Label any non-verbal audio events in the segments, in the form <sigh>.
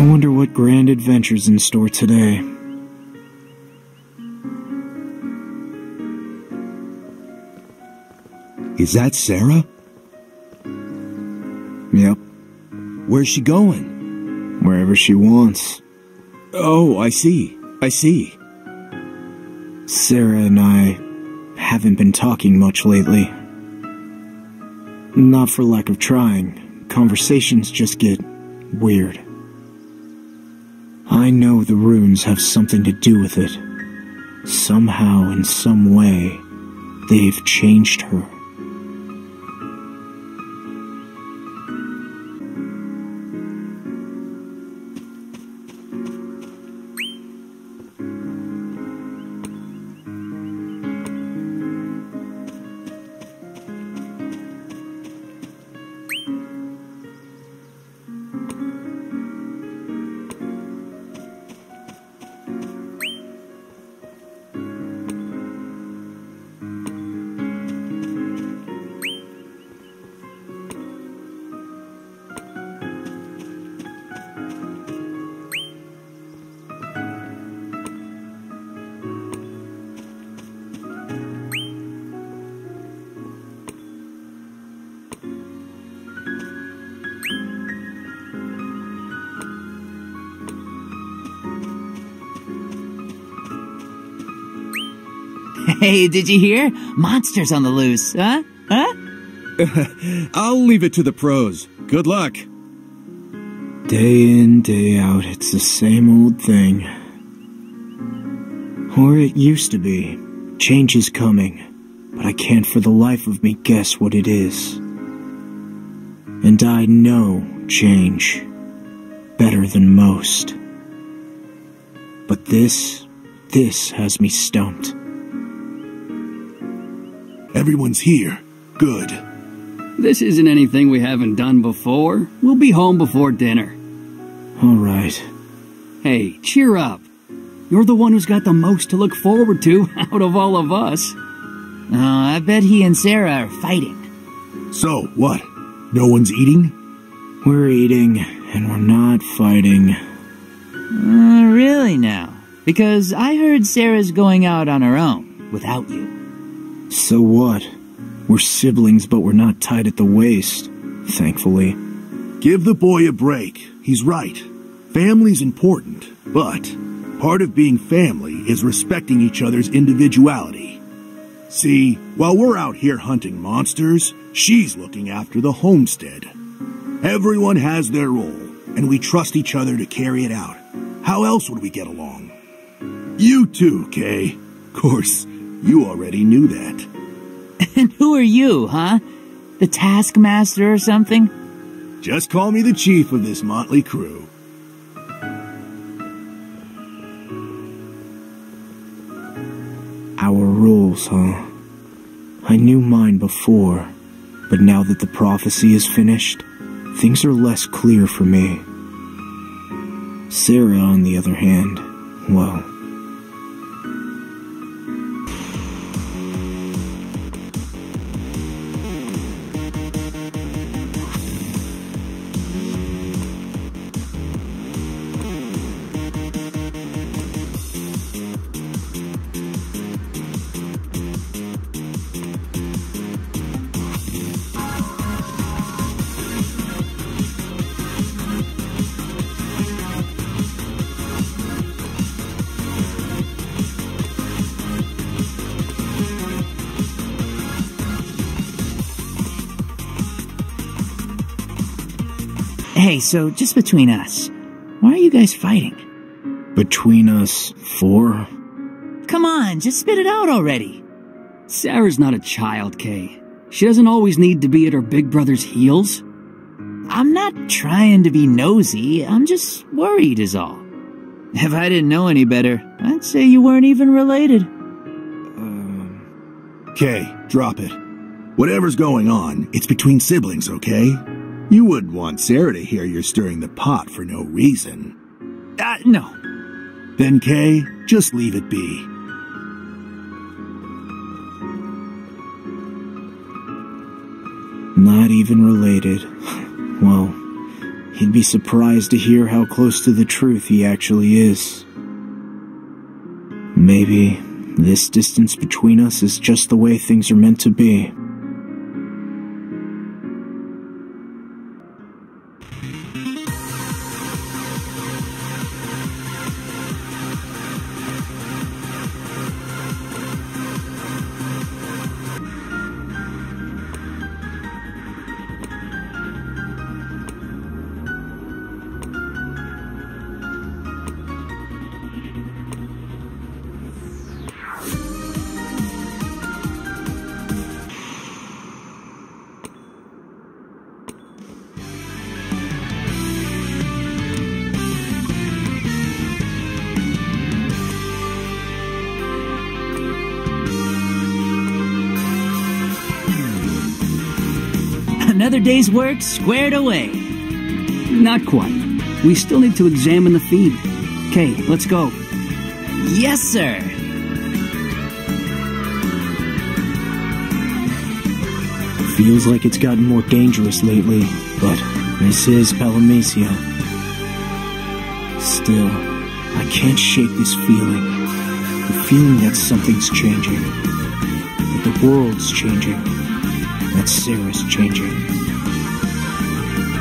I wonder what grand adventures in store today. Is that Sarah? Yep, Where's she going? wherever she wants. Oh, I see. I see. Sarah and I haven't been talking much lately. Not for lack of trying, conversations just get weird. I know the runes have something to do with it. Somehow, in some way, they've changed her. Hey, did you hear? Monsters on the loose, huh? Huh? <laughs> I'll leave it to the pros. Good luck. Day in, day out, it's the same old thing. Or it used to be. Change is coming, but I can't for the life of me guess what it is. And I know change better than most. But this, this has me stumped. Everyone's here. Good. This isn't anything we haven't done before. We'll be home before dinner. All right. Hey, cheer up. You're the one who's got the most to look forward to <laughs> out of all of us. Oh, I bet he and Sarah are fighting. So, what? No one's eating? We're eating, and we're not fighting. Uh, really now? Because I heard Sarah's going out on her own, without you. So what? We're siblings, but we're not tied at the waist. Thankfully. Give the boy a break. He's right. Family's important, but part of being family is respecting each other's individuality. See, while we're out here hunting monsters, she's looking after the homestead. Everyone has their role, and we trust each other to carry it out. How else would we get along? You too, Kay. Of course, you already knew that. And <laughs> who are you, huh? The Taskmaster or something? Just call me the chief of this motley crew. Our rules, huh? I knew mine before, but now that the prophecy is finished, things are less clear for me. Sarah, on the other hand, well, Hey, so just between us, why are you guys fighting? between us four? Come on, just spit it out already. Sarah's not a child, Kay. She doesn't always need to be at her big brother's heels. I'm not trying to be nosy, I'm just worried, is all. If I didn't know any better, I'd say you weren't even related. Um... Kay, drop it. Whatever's going on, it's between siblings, okay? You wouldn't want Sarah to hear you're stirring the pot for no reason. Uh, no. Then, Kay, just leave it be. Not even related. <laughs> Well, he'd be surprised to hear how close to the truth he actually is. Maybe this distance between us is just the way things are meant to be. Another day's work squared away. Not quite. We still need to examine the feed. Okay, let's go. Yes, sir. Feels like it's gotten more dangerous lately, but this is Palamecia. Still, I can't shake this feeling. The feeling that something's changing. That the world's changing. That Sarah's changing.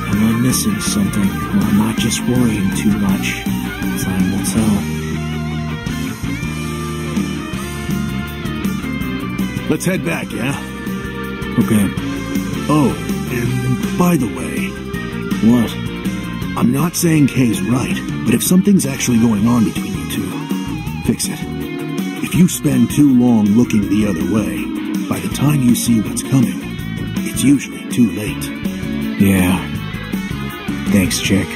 Am I missing something, or am I just worrying too much? Time will tell. Let's head back, yeah? Okay. Oh, and by the way, What? I'm not saying Kay's right, but if something's actually going on between you two, fix it. If you spend too long looking the other way, by the time you see what's coming, it's usually too late. Yeah. Thanks, Chick.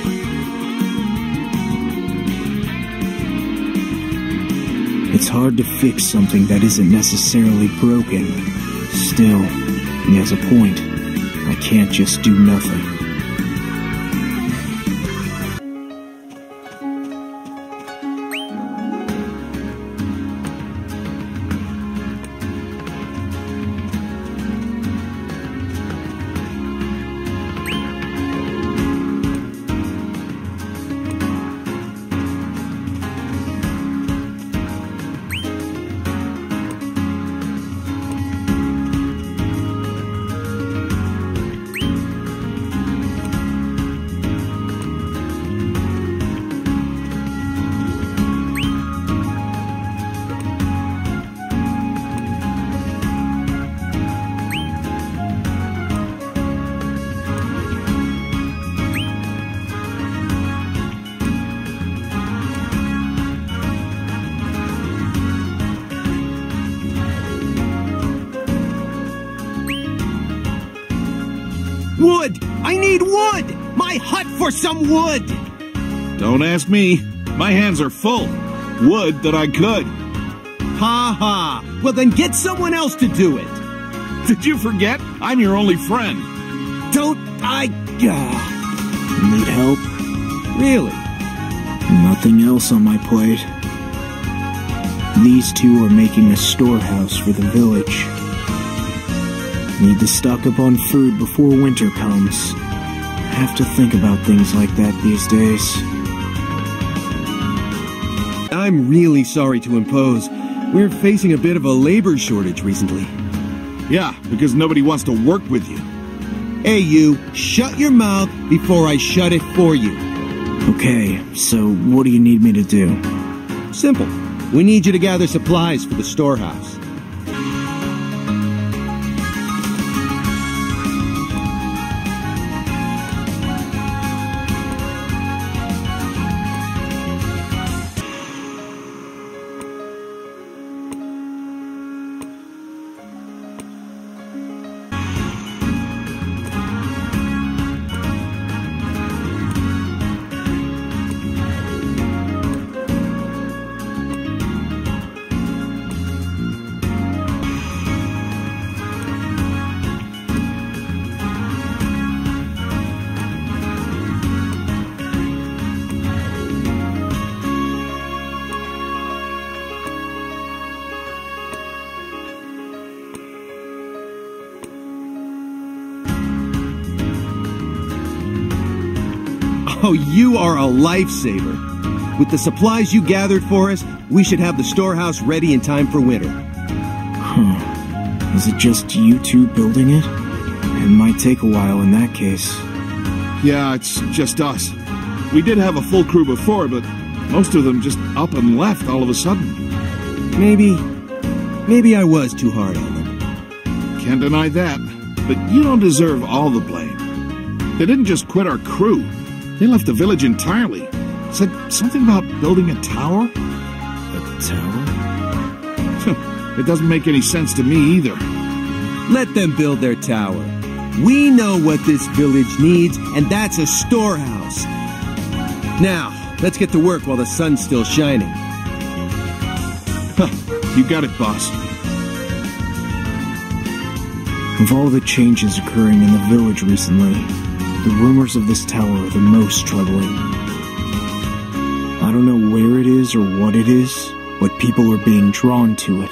It's hard to fix something that isn't necessarily broken. Still, he has a point. I can't just do nothing. My hut for some wood! Don't ask me. My hands are full. Would that I could. Ha ha! Well then get someone else to do it! Did you forget? I'm your only friend. Don't I... Ah, Need help? really? Nothing else on my plate. These two are making a storehouse for the village. Need to stock up on food before winter comes. Have to think about things like that these days. I'm really sorry to impose. We're facing a bit of a labor shortage recently. Yeah, because nobody wants to work with you. Hey you, shut your mouth before I shut it for you. Okay, so what do you need me to do? Simple. We need you to gather supplies for the storehouse. Oh, you are a lifesaver. With the supplies you gathered for us, we should have the storehouse ready in time for winter. Huh. Is it just you two building it? It might take a while in that case. Yeah, it's just us. We did have a full crew before, but most of them just up and left all of a sudden. Maybe. Maybe I was too hard on them. Can't deny that. But you don't deserve all the blame. They didn't just quit our crew, they left the village entirely. Said something about building a tower? A tower? it doesn't make any sense to me either. Let them build their tower. We know what this village needs, and that's a storehouse. Now, let's get to work while the sun's still shining. You got it, boss. Of all the changes occurring in the village recently, the rumors of this tower are the most troubling. I don't know where it is or what it is, but people are being drawn to it.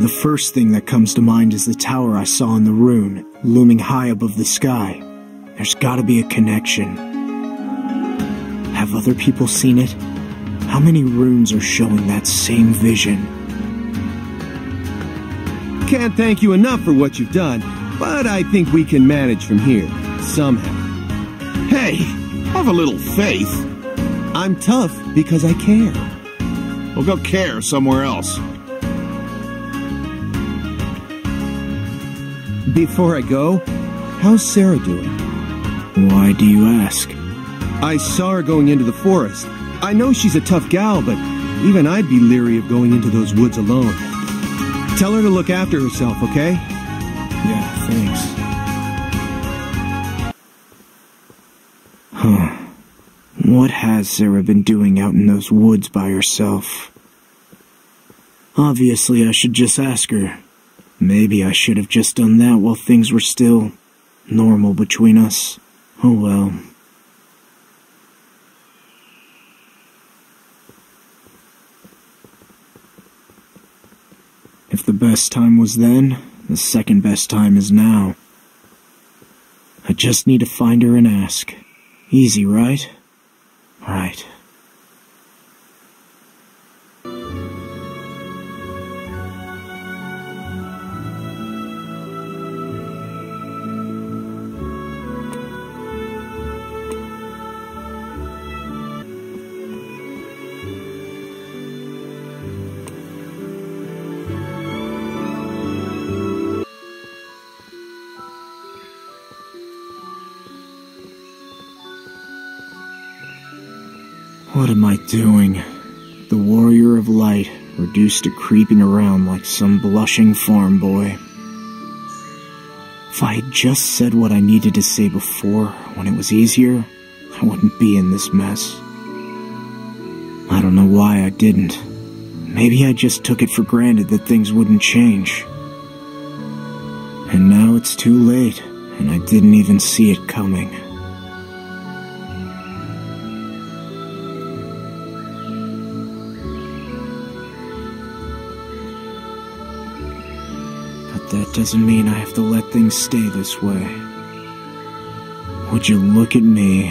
The first thing that comes to mind is the tower I saw in the rune, looming high above the sky. There's gotta be a connection. Have other people seen it? How many runes are showing that same vision? Can't thank you enough for what you've done, but I think we can manage from here, somehow. Hey, have a little faith. I'm tough because I care. Well, go care somewhere else. Before I go, how's Sarah doing? Why do you ask? I saw her going into the forest. I know she's a tough gal, but even I'd be leery of going into those woods alone. Tell her to look after herself, okay? Yeah, thanks. Huh. What has Sarah been doing out in those woods by herself? Obviously, I should just ask her. Maybe I should have just done that while things were still normal between us. Oh well. If the best time was then, the second best time is now. I just need to find her and ask. Easy, right? Right. What am I doing? The warrior of light, reduced to creeping around like some blushing farm boy. If I had just said what I needed to say before, when it was easier, I wouldn't be in this mess. I don't know why I didn't. Maybe I just took it for granted that things wouldn't change. And now it's too late, and I didn't even see it coming. Doesn't mean I have to let things stay this way. Would you look at me?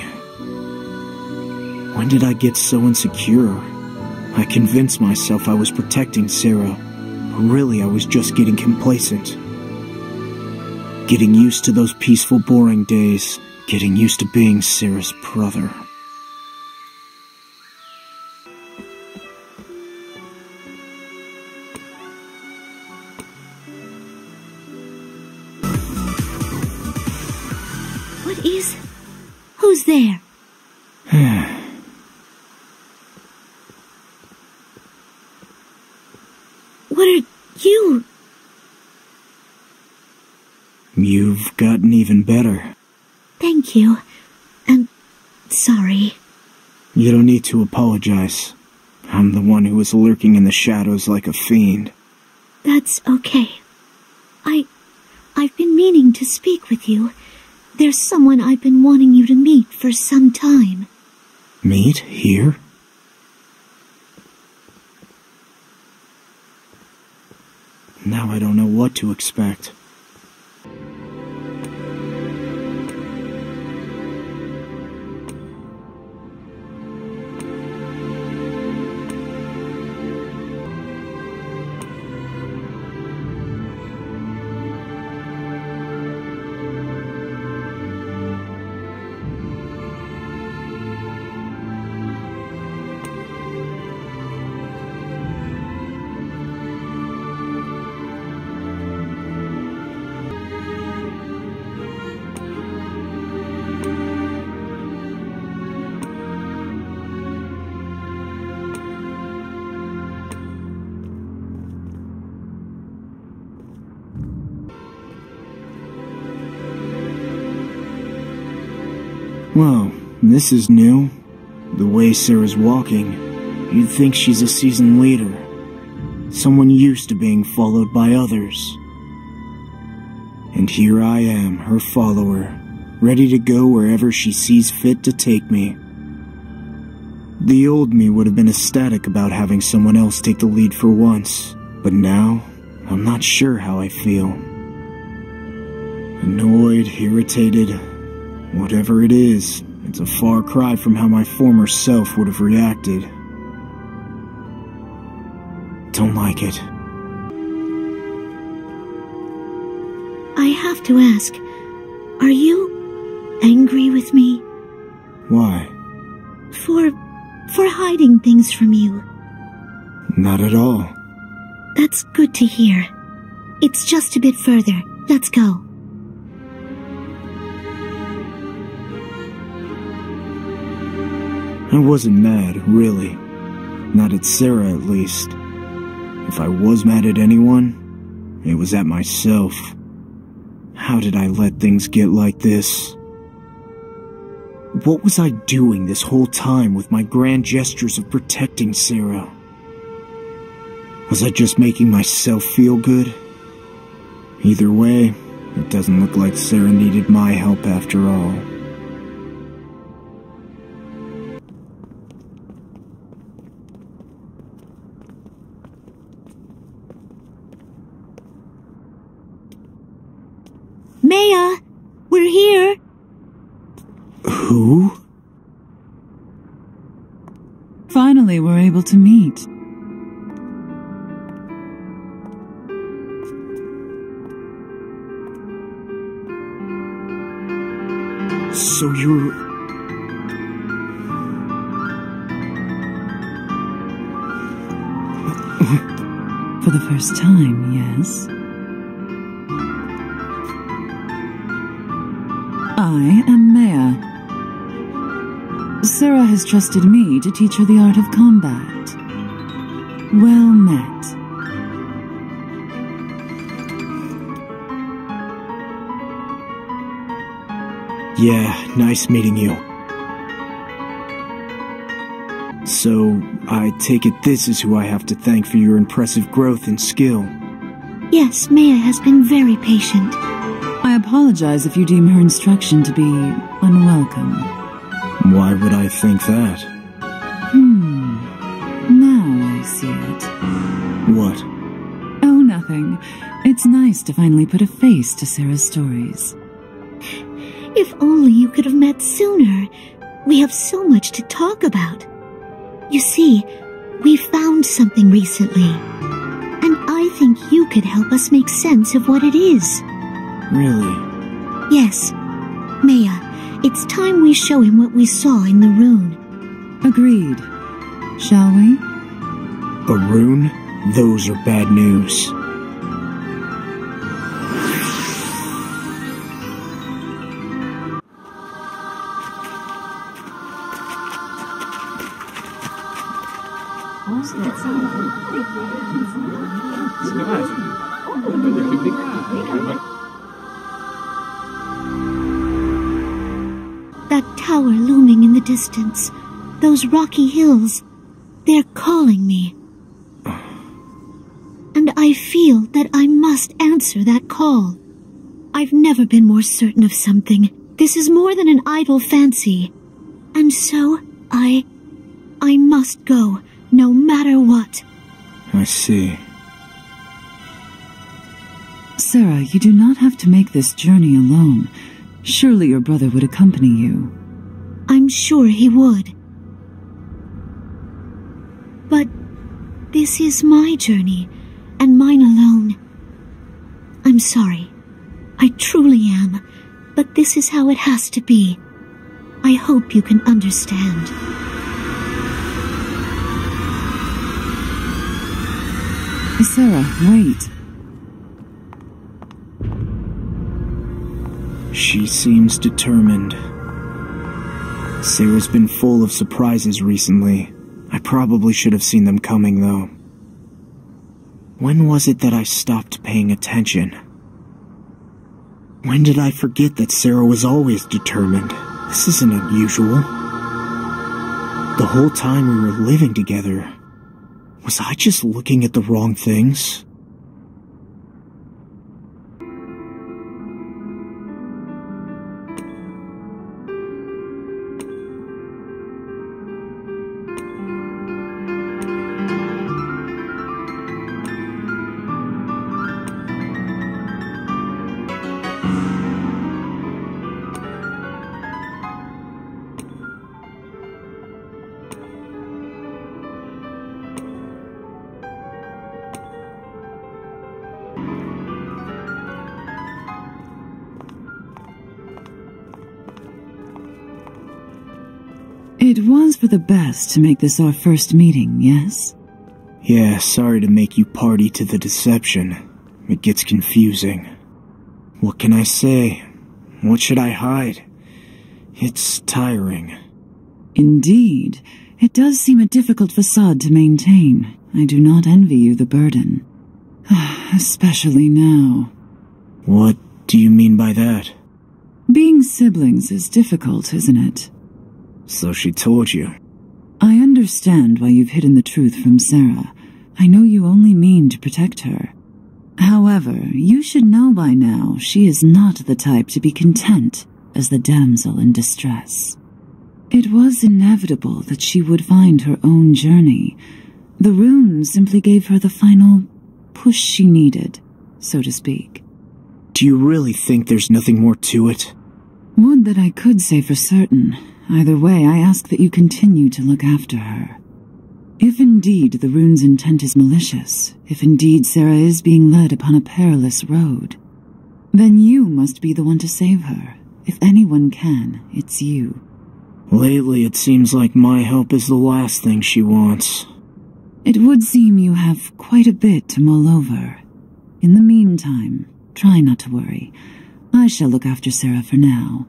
When did I get so insecure? I convinced myself I was protecting Sarah, but really I was just getting complacent. Getting used to those peaceful, boring days. Getting used to being Sarah's brother. Thank you. I'm sorry. You don't need to apologize. I'm the one who was lurking in the shadows like a fiend. That's okay. I. I've been meaning to speak with you. There's someone I've been wanting you to meet for some time. Meet here? Now I don't know what to expect. Well, this is new. The way Sarah's walking, you'd think she's a seasoned leader. Someone used to being followed by others. And here I am, her follower, ready to go wherever she sees fit to take me. The old me would have been ecstatic about having someone else take the lead for once, but now, I'm not sure how I feel. Annoyed, irritated, whatever it is, it's a far cry from how my former self would have reacted. Don't like it. I have to ask, are you angry with me Why? for for hiding things from you? Not at all. That's good to hear. It's just a bit further. Let's go. I wasn't mad, really. Not at Sarah, at least. If I was mad at anyone, it was at myself. How did I let things get like this? What was I doing this whole time with my grand gestures of protecting Sarah? Was I just making myself feel good? Either way, it doesn't look like Sarah needed my help after all. Finally, we're able to meet. So you're. For the first time, yes. I am Meia. Sarah has trusted me to teach her the art of combat. Well met. Yeah, nice meeting you. So, I take it this is who I have to thank for your impressive growth and skill. Yes, Meia has been very patient. I apologize if you deem her instruction to be unwelcome. Why would I think that? Hmm. Now I see it. What? Oh, nothing. It's nice to finally put a face to Sarah's stories. If only you could have met sooner. We have so much to talk about. You see, we found something recently. And I think you could help us make sense of what it is. Really? Yes. Meia, it's time we show him what we saw in the rune. Agreed. Shall we? A rune? Those are bad news. Distance. Those rocky hills. They're calling me. And I feel that I must answer that call. I've never been more certain of something. This is more than an idle fancy. And so, I. I must go, no matter what. I see. Sarah, you do not have to make this journey alone. Surely your brother would accompany you. I'm sure he would. But this is my journey, and mine alone. I'm sorry. I truly am, but this is how it has to be. I hope you can understand. Sarah, wait. She seems determined. Sarah's been full of surprises recently. I probably should have seen them coming, though. When was it that I stopped paying attention? When did I forget that Sarah was always determined? This isn't unusual. The whole time we were living together, was I just looking at the wrong things? It was for the best to make this our first meeting, yes? Yeah, sorry to make you party to the deception. It gets confusing. What can I say? What should I hide? It's tiring. Indeed. It does seem a difficult facade to maintain. I do not envy you the burden. <sighs> Especially now. What do you mean by that? Being siblings is difficult, isn't it? So she told you. I understand why you've hidden the truth from Sarah. I know you only mean to protect her. However, you should know by now she is not the type to be content as the damsel in distress. It was inevitable that she would find her own journey. The rune simply gave her the final push she needed, so to speak. Do you really think there's nothing more to it? Would that I could say for certain. Either way, I ask that you continue to look after her. If indeed the rune's intent is malicious, if indeed Sarah is being led upon a perilous road, then you must be the one to save her. If anyone can, it's you. Lately, it seems like my help is the last thing she wants. It would seem you have quite a bit to mull over. In the meantime, try not to worry. I shall look after Sarah for now.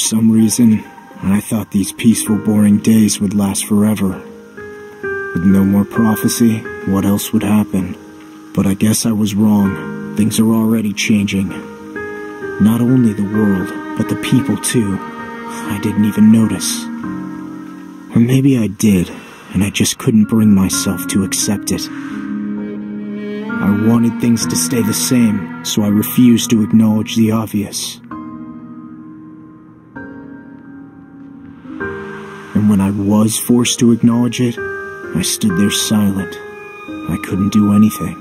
Some reason, I thought these peaceful, boring days would last forever. With no more prophecy, what else would happen? But I guess I was wrong. Things are already changing. Not only the world, but the people too. I didn't even notice. Or maybe I did, and I just couldn't bring myself to accept it. I wanted things to stay the same, so I refused to acknowledge the obvious. And when I was forced to acknowledge it, I stood there silent. I couldn't do anything.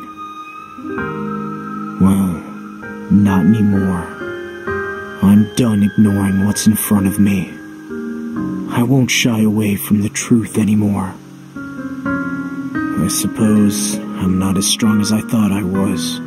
Well, not anymore. I'm done ignoring what's in front of me. I won't shy away from the truth anymore. I suppose I'm not as strong as I thought I was.